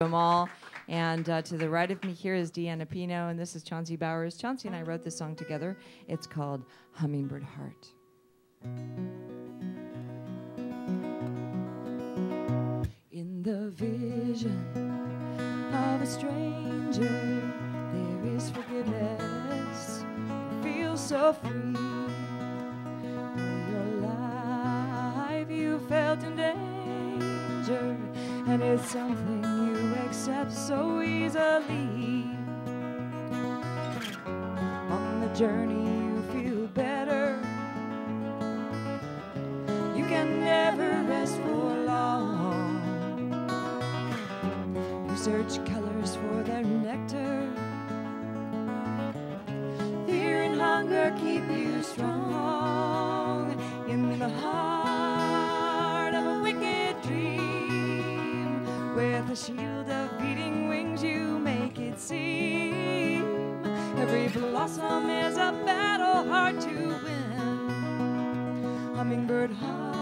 them all. And uh, to the right of me here is Deanna Pino, and this is Chauncey Bowers. Chauncey and I wrote this song together. It's called Hummingbird Heart. In the vision of a stranger, there is forgiveness. It feels so free. All your life you felt in danger, and it's something you accept so easily. On the journey, you feel better. You can never rest for long. You search colors for their nectar. Fear and hunger keep you strong in the heart of a wicked dream. With a shield every blossom is a battle hard to win. Hummingbird heart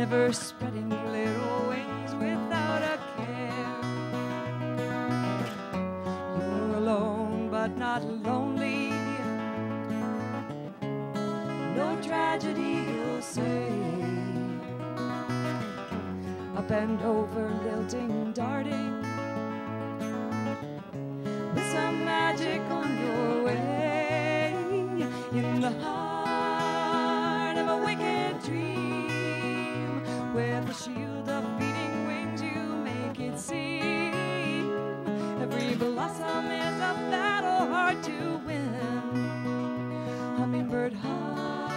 never spreading little wings without a care. You're alone but not lonely. No tragedy you'll say. Up and over, lilting, darting. With some magic on your way. In the heart of a wicked dream. With a shield of beating wings, you make it seem. Every blossom is a battle hard to win. Hummingbird heart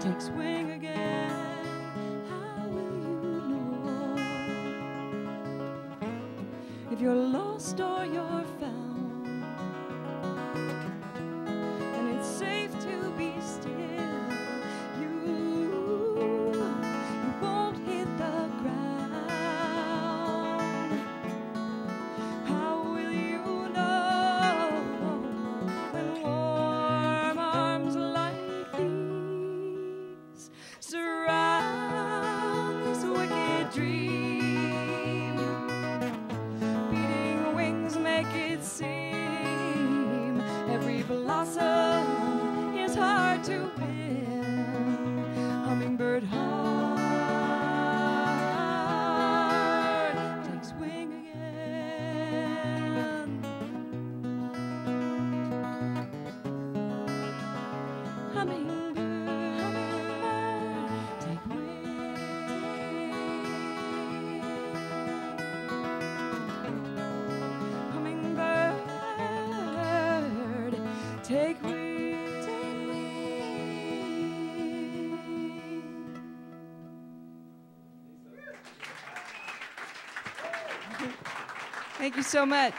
takes wing again. How will you know if you're lost or you're found? To win. Hummingbird heart takes wing again. Hummingbird, hummingbird, take wing. Hummingbird, take wing. Thank you so much.